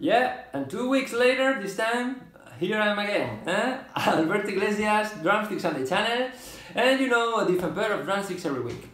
Yeah, and two weeks later, this time, here I am again. Eh? Alberto Iglesias, Drumsticks on the channel, and you know, a different pair of drumsticks every week.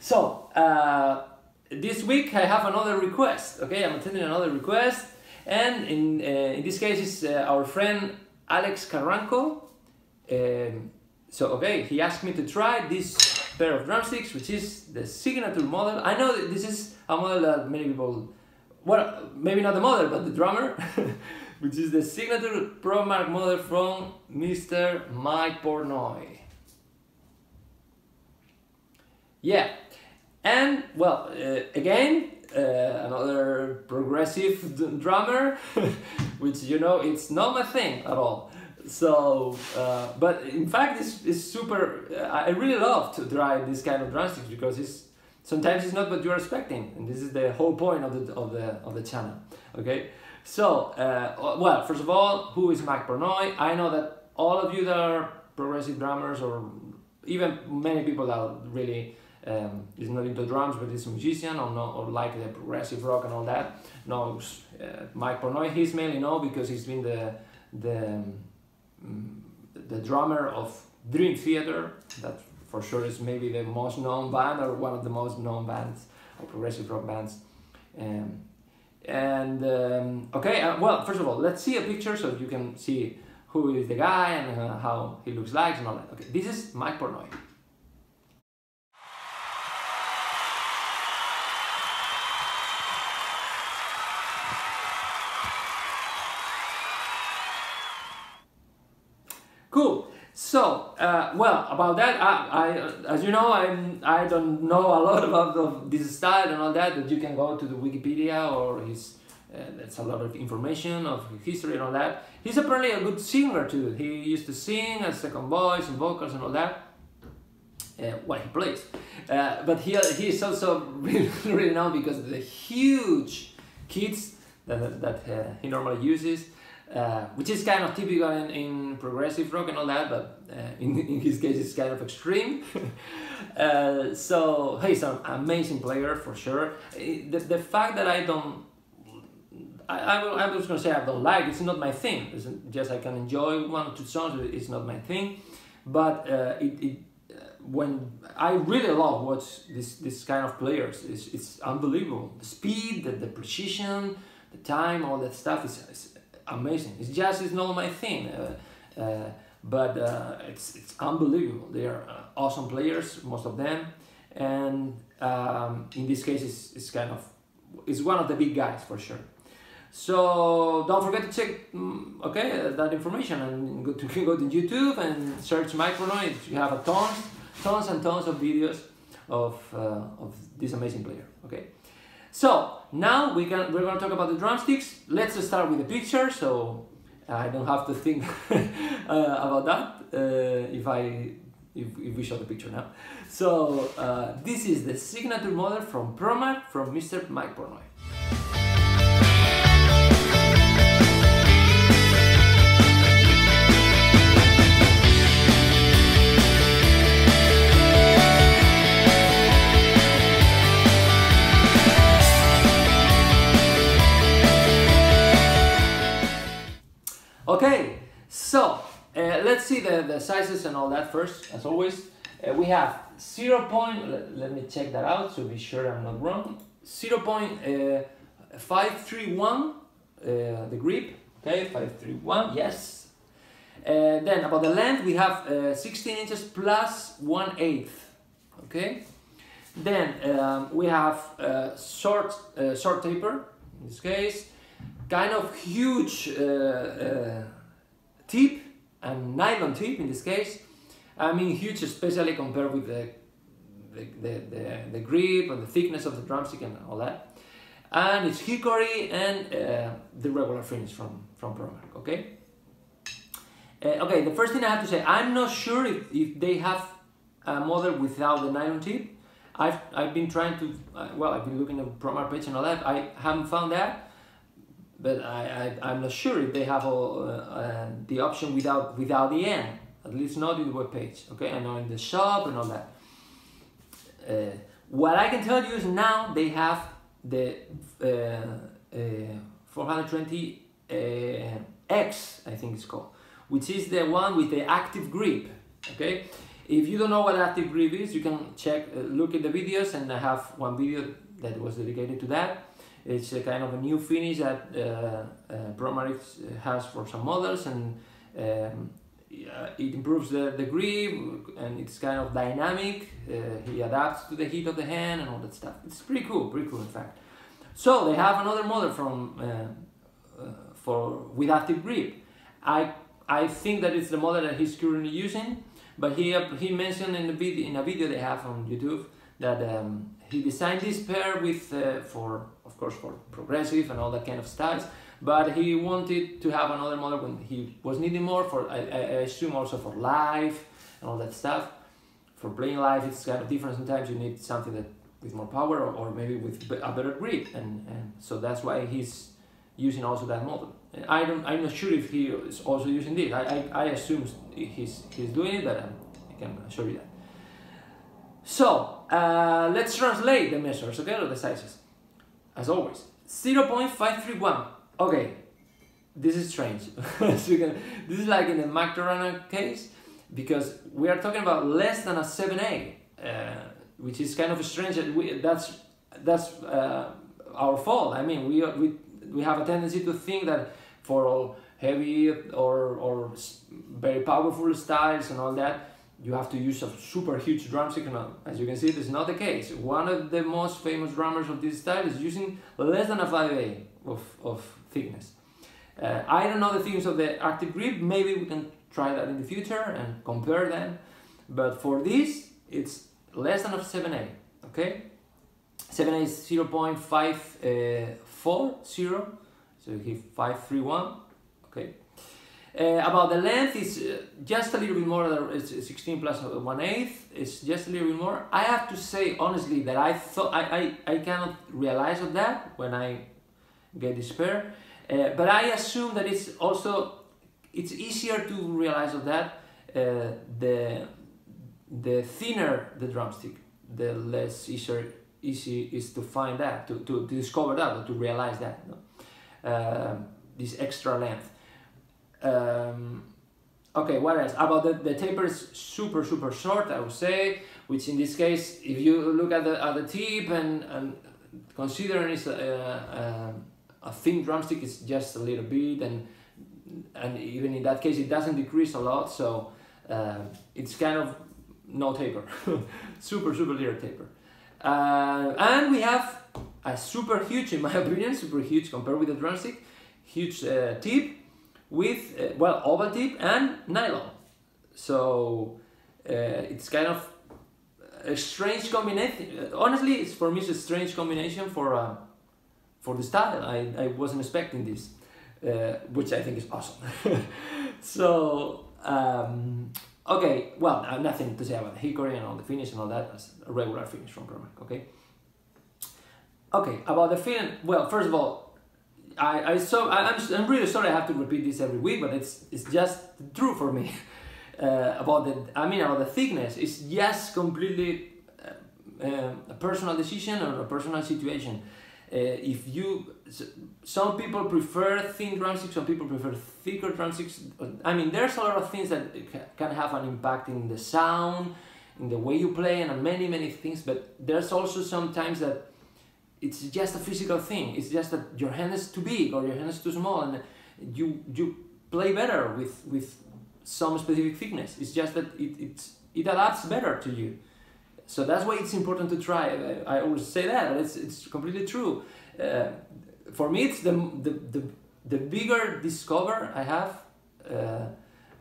So, uh, this week I have another request, okay? I'm attending another request, and in, uh, in this case, it's uh, our friend Alex Carranco. Um, so, okay, he asked me to try this pair of drumsticks, which is the signature model. I know that this is a model that many people well, maybe not the model, but the drummer, which is the signature Promark model from Mr. Mike Portnoy. Yeah, and well, uh, again, uh, another progressive drummer, which you know, it's not my thing at all. So, uh, but in fact, it's, it's super. I really love to try this kind of drumsticks because it's sometimes it's not what you're expecting and this is the whole point of the of the of the channel okay? So uh, well first of all who is Mike Portnoy I know that all of you that are progressive drummers or even many people that really um, is not into drums but is a musician or, not, or like the progressive rock and all that knows uh, Mike Portnoy he's mainly known because he's been the the um, the drummer of Dream Theater that for sure is maybe the most known band or one of the most known bands or progressive rock bands. Um, and um, okay, uh, well, first of all, let's see a picture so you can see who is the guy and uh, how he looks like and all that. Okay, this is Mike Portnoy. Cool. So, uh, well, about that, I, I, as you know, I'm, I don't know a lot about the, this style and all that, but you can go to the Wikipedia or his, uh, that's a lot of information of history and all that. He's apparently a good singer too. He used to sing as second voice and vocals and all that. Uh, what he plays, uh, but he, he is also really, really known because of the huge kits that, that uh, he normally uses. Uh, which is kind of typical in, in, progressive rock and all that, but uh, in, in his case it's kind of extreme. uh, so he's an amazing player for sure. The, the fact that I don't, I, I, I was gonna say I don't like, it's not my thing. It's just I can enjoy one or two songs, it's not my thing. But uh, it, it when I really love watch this this kind of players, it's, it's unbelievable. The speed, the, the precision, the time, all that stuff is, is amazing. It's just it's not my thing, uh, uh, but uh, it's it's unbelievable. They are uh, awesome players, most of them, and um, in this case, it's, it's kind of it's one of the big guys for sure. So don't forget to check mm, okay that information and go to go to YouTube and search Portnoy. You have a tons, tons and tons of videos of uh, of this amazing player. Okay. So now we can we're gonna talk about the drumsticks. Let's start with the picture, so I don't have to think uh, about that uh, if I if, if we show the picture now. So uh, this is the signature model from Promark from Mr. Mike Portnoy. Sizes and all that first, as always. Uh, we have 0. Point, let, let, me check that out to be sure I'm not wrong. 0 0.531 uh, the grip, okay, 531, yes. Uh, then about the length, we have uh, 16 inches plus 1 eighth, okay. Then um, we have short, short taper, in this case, kind of huge uh, uh, tip and nylon tip in this case. I mean huge especially compared with the, the, the, the, grip and the thickness of the drumstick and all that. And it's hickory and uh, the regular finish from, from Promark, okay? Uh, okay, the first thing I have to say, I'm not sure if, if they have a model without the nylon tip. I've, I've been trying to, uh, well, I've been looking at Promark page and all that. I haven't found that but I, I am not sure if they have uh, uh, the option without without the end, At least not in the web page. Okay, I know in the shop and all that. Uh, what I can tell you is now they have the uh, uh, 420 uh, X, I think it's called, which is the one with the active grip. Okay, if you don't know what active grip is, you can check, look at the videos, and I have one video that was dedicated to that. It's a kind of a new finish that uh, uh, Promarix has for some models, and um, it improves the, the grip, and it's kind of dynamic. Uh, he adapts to the heat of the hand and all that stuff. It's pretty cool, pretty cool in fact. So they have another model from uh, uh, for with active grip. I I think that it's the model that he's currently using, but he he mentioned in the video in a video they have on YouTube that um, he designed this pair with uh, for of course for progressive and all that kind of styles but he wanted to have another model when he was needing more for I, I assume also for live and all that stuff. For playing live it's kind of different. Sometimes you need something that with more power or, or maybe with a better grip and, and so that's why he's using also that model. I don't I'm not sure if he is also using this. I, I, I assume he's he's doing it but um, I can show you that. So uh, let's translate the measures okay of the sizes as always. 0.531 okay this is strange. This is like in the Magtorana case because we are talking about less than a 7a uh, which is kind of strange that we, that's that's uh, our fault. I mean we, we we have a tendency to think that for all heavy or, or very powerful styles and all that you have to use a super huge drum signal. As you can see, this is not the case. One of the most famous drummers of this style is using less than a 5A of, of thickness. Uh, I don't know the themes of the active grip, maybe we can try that in the future and compare them. But for this, it's less than a 7A, okay? 7A is 0 0.540, uh, so you have 531, okay? Uh, about the length, it's uh, just a little bit more, it's 16 plus 1 eighth, it's just a little bit more. I have to say honestly that I thought, I, I, I cannot realize of that when I get this pair, uh, but I assume that it's also, it's easier to realize of that, uh, the, the thinner the drumstick, the less easier easy is to find that, to, to, to discover that, or to realize that, uh, this extra length. Um, okay, what else? About the, the taper is super, super short, I would say, which in this case, if you look at the, at the tip and, and considering it's a, a, a thin drumstick, it's just a little bit, and, and even in that case, it doesn't decrease a lot, so uh, it's kind of no taper. super, super little taper. Uh, and we have a super huge, in my opinion, super huge compared with the drumstick, huge uh, tip with, uh, well, oval tip and nylon. So uh, it's kind of a strange combination. Honestly, it's for me it's a strange combination for uh, for the style. I, I wasn't expecting this, uh, which I think is awesome. so um, okay, well, nothing to say about the hickory and all the finish and all that. That's a regular finish from Promark. Okay. Okay, about the feeling. Well, first of all, I, I so I, I'm, I'm really sorry I have to repeat this every week, but it's it's just true for me. Uh, about the I mean about the thickness, it's just completely uh, uh, a personal decision or a personal situation. Uh, if you some people prefer thin drumsticks, some people prefer thicker drumsticks. I mean, there's a lot of things that can have an impact in the sound, in the way you play, and many many things. But there's also sometimes that it's just a physical thing. It's just that your hand is too big or your hand is too small, and you you play better with with some specific thickness. It's just that it it's, it adapts better to you. So that's why it's important to try. I, I always say that, it's it's completely true. Uh, for me, it's the the the, the bigger discover I have. Uh,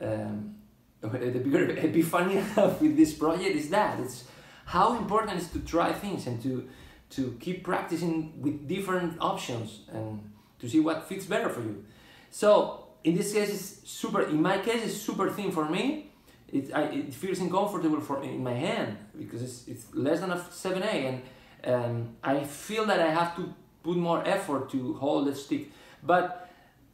um, the bigger epiphany with this project is that it's how important it is to try things and to to keep practicing with different options and to see what fits better for you. So in this case, it's super. In my case, it's super thin for me. It, I, it feels uncomfortable for in my hand because it's, it's less than a 7A and um, I feel that I have to put more effort to hold the stick. But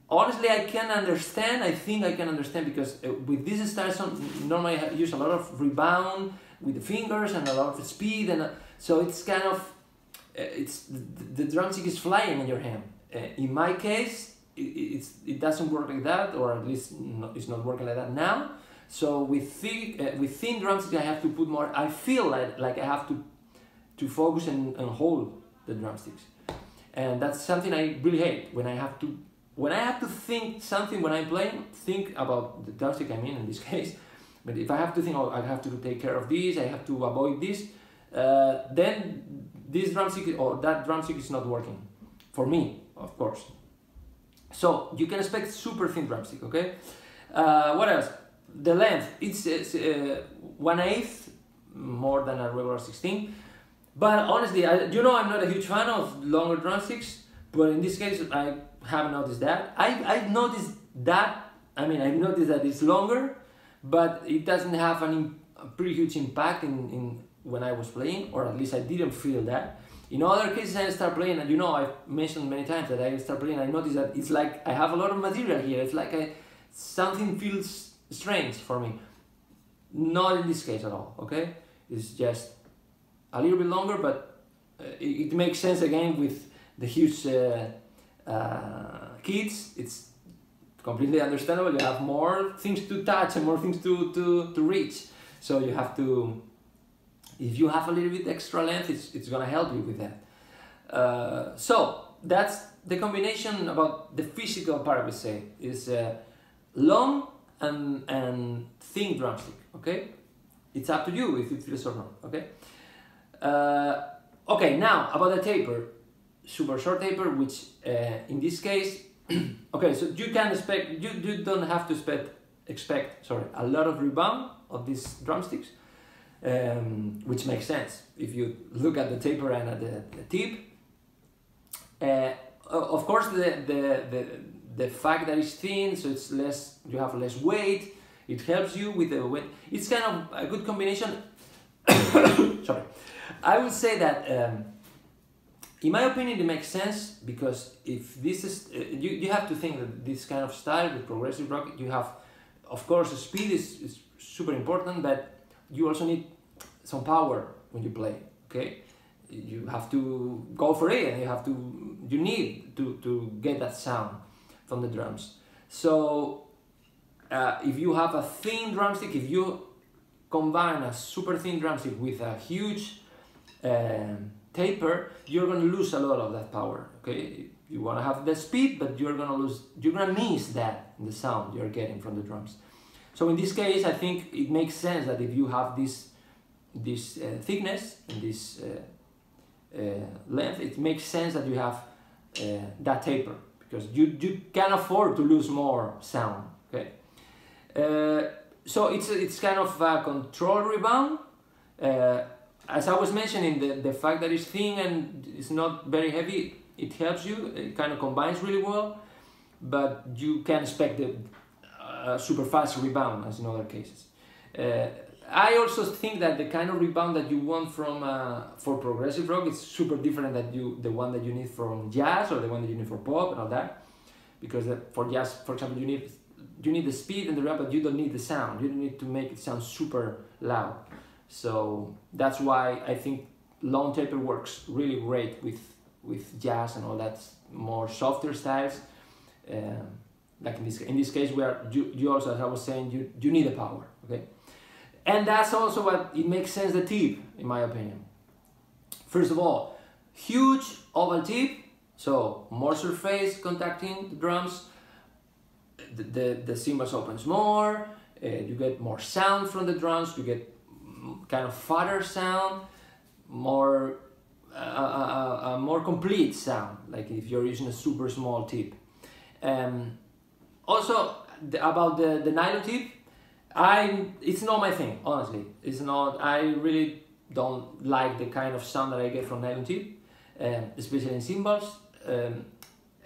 honestly, I can understand. I think I can understand because uh, with this style, some, normally I use a lot of rebound with the fingers and a lot of speed, and uh, so it's kind of it's the, the drumstick is flying in your hand Uh, in my case, it, it's, it doesn't work like that, or at least it's not working like that now. So with thick, uh, with thin drumsticks, I have to put more. I feel like, like I have to to focus and, and hold the drumsticks, and that's something I really hate when I have to when I have to think something when I'm playing. Think about the drumstick. I mean, in this case, but if I have to think, oh, I have to take care of this, I have to avoid this, uh, then this drumstick or that drumstick is not working for me, of course. So you can expect super thin drumstick. Okay. Uh, what else? the length it's, it's uh, one eighth more than a regular 16 but honestly I, you know i'm not a huge fan of longer drumsticks but in this case i haven't noticed that i i noticed that i mean i've noticed that it's longer but it doesn't have an, a pretty huge impact in, in when i was playing or at least i didn't feel that in other cases i start playing and you know i've mentioned many times that i start playing i notice that it's like i have a lot of material here it's like I, something feels strange for me. Not in this case at all, okay? It's just a little bit longer, but uh, it, it, makes sense again with the huge uh, uh, kids. It's completely understandable. You have more things to touch and more things to, to, to reach. So you have to, if you have a little bit extra length, it's, it's gonna help you with that. Uh, so that's the combination about the physical part, we say, is uh, long and, and thin drumstick, okay? It's up to you if it feels or not, okay? Uh, okay, now about the taper, super short taper, which uh, in this case, okay, so you can expect, you, you don't have to expect, expect, sorry, a lot of rebound of these drumsticks, um, which makes sense if you look at the taper and at the, the tip. Uh, of course, the, the, the, the fact that it's thin, so it's less, you have less weight, it helps you with the weight. It's kind of a good combination. Sorry. I would say that, um, in my opinion, it makes sense because if this is, uh, you, you have to think that this kind of style with progressive rock, you have, of course, speed is, is super important, but you also need some power when you play, okay? You have to go for it and you have to, you need to, to get that sound from the drums. So uh, if you have a thin drumstick, if you combine a super thin drumstick with a huge um, taper, you're gonna lose a lot of that power. Okay, you wanna have the speed, but you're gonna lose, you're gonna miss that the sound you're getting from the drums. So in this case, I think it makes sense that if you have this this uh, thickness and this uh, uh, length, it makes sense that you have uh, that taper because you, you can afford to lose more sound, okay? Uh, so it's, it's kind of a control rebound. As I was mentioning, the, the fact that it's thin and it's not very heavy, it helps you, it kind of combines really well, but you can expect the uh, super fast rebound as in other cases. Uh, I also think that the kind of rebound that you want from uh, for progressive rock is super different than you the one that you need from jazz or the one that you need for pop and all that, because for jazz, for example, you need you need the speed and the rap, but you don't need the sound. You don't need to make it sound super loud. So that's why I think long taper works really great with with jazz and all that more softer styles. Um, like in this in this case, where you, you also, as I was saying, you you need the power. Okay. And that's also what it makes sense the tip, in my opinion. First of all, huge oval tip, so more surface contacting the drums, the, the, the cymbals opens more, uh, you get more sound from the drums, you get kind of fatter sound, more uh, a, a, more complete sound, like if you're using a super small tip. Um, also, the, about the, the nylon tip, I it's not my thing, honestly. It's not. I really don't like the kind of sound that I get from nylon tip, um, especially in cymbals. Um,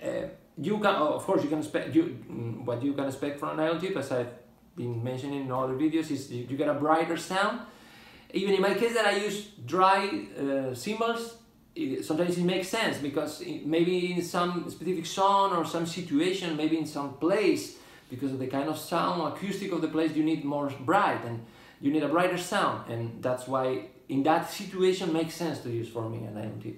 uh, you can, of course, you can expect you mm, what you can expect from a nylon tip, as I've been mentioning in other videos, is you, you get a brighter sound. Even in my case, that I use dry uh, cymbals, sometimes it makes sense because maybe in some specific song or some situation, maybe in some place because of the kind of sound acoustic of the place you need more bright and you need a brighter sound and that's why in that situation makes sense to use for me an IMT.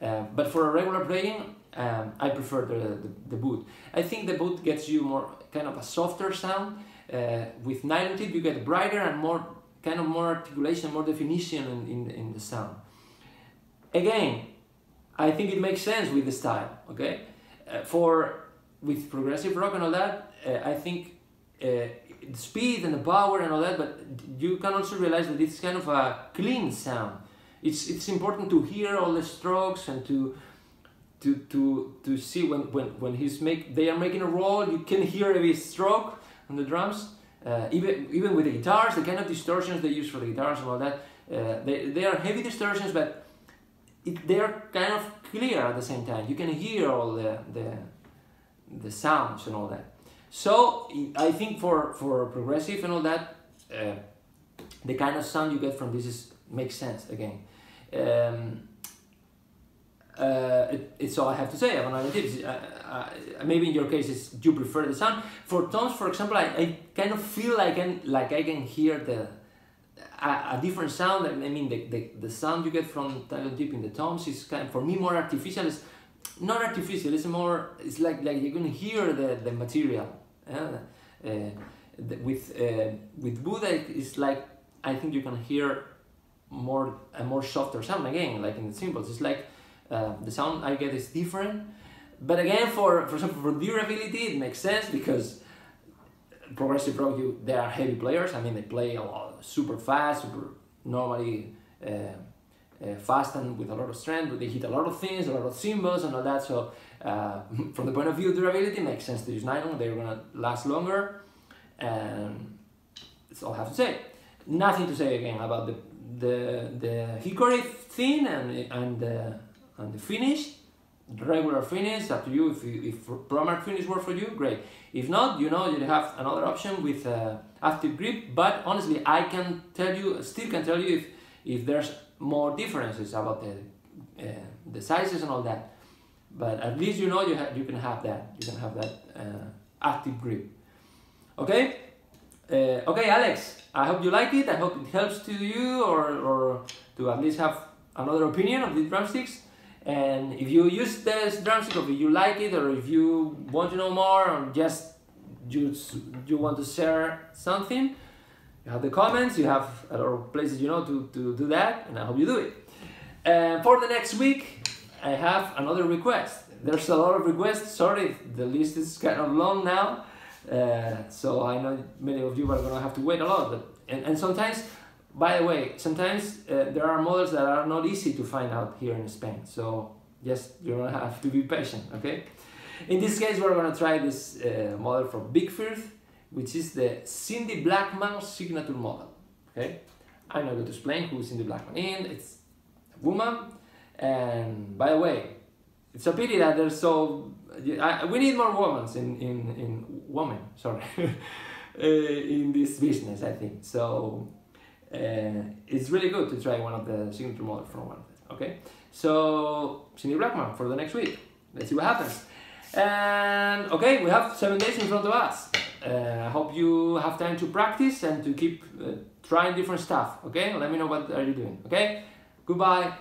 Uh, but for a regular playing um, I prefer the, the, the boot. I think the boot gets you more kind of a softer sound. Uh, with nylon tip you get brighter and more kind of more articulation, more definition in, in, in the sound. Again, I think it makes sense with the style, okay? Uh, for with progressive rock and all that, uh, I think uh, the speed and the power and all that, but you can also realize that it's kind of a clean sound. It's it's important to hear all the strokes and to to to to see when when when he's make they are making a roll, you can hear every stroke on the drums. Uh, even even with the guitars, the kind of distortions they use for the guitars and all that, uh, they they are heavy distortions, but it, they are kind of clear at the same time. You can hear all the the the sounds and all that. So I think for for progressive and all that, uh, the kind of sound you get from this is makes sense again. Um, uh, it, it's all I have to say about nylon tips. Uh, uh, maybe in your case, you prefer the sound. For tones, for example, I, I kind of feel like I, like I can hear the a, a different sound. I mean, the, the, the sound you get from nylon tip in the toms is kind of, for me more artificial. It's not artificial. It's more. It's like like you can hear the the material. Yeah? Uh, the, with uh, with Buddha, it's like I think you can hear more a more softer sound again, like in the cymbals. It's like uh, the sound I get is different. But again, for for example, for durability, it makes sense because progressive rock, you they are heavy players. I mean, they play a lot, super fast, super normally uh, uh, fast and with a lot of strength. But they hit a lot of things, a lot of cymbals and all that. So uh, from the point of view of durability, it makes sense to use nylon. They're gonna last longer, and that's all I have to say. Nothing to say again about the the the hickory thing and and the and the finish regular finish up to you. If if ProMark finish work for you great. If not you know you have another option with uh, active grip. But honestly I can tell you still can tell you if if there's more differences about the uh, the sizes and all that. But at least you know you have you can have that you can have that uh, active grip. Okay? Uh, okay Alex I hope you like it. I hope it helps to you or, or to at least have another opinion of the drumsticks and if you use this drumstick, if you like it, or if you want to know more, or just you, you want to share something, you have the comments, you have of places you know to, to do that, and I hope you do it. And for the next week, I have another request. There's a lot of requests, sorry, the list is kind of long now, uh, so I know many of you are gonna have to wait a lot, but, and, and sometimes by the way, sometimes uh, there are models that are not easy to find out here in Spain, so just you're gonna have to be patient, okay? In this case, we're gonna try this uh, model from Vic Firth, which is the Cindy Blackman signature model, okay? I'm not going to explain who Cindy Blackman is, it's a woman, and by the way, it's a pity that there's so, I, we need more women in, in, in women, sorry, uh, in this business, I think, so uh, it's really good to try one of the signature models from one of them. Okay, so Cindy Blackman for the next week. Let's see what happens. And okay, we have seven days in front of us. Uh, I hope you have time to practice and to keep uh, trying different stuff. Okay, let me know what are you doing. Okay, goodbye.